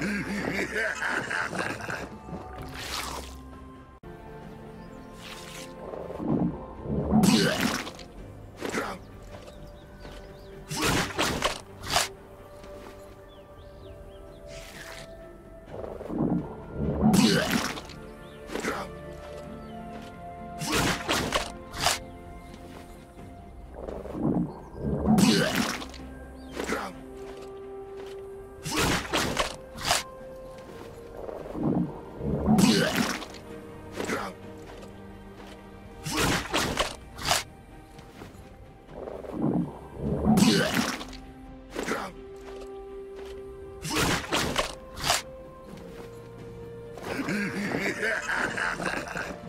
¡Hey, hey! Ha, ha, ha, ha, ha.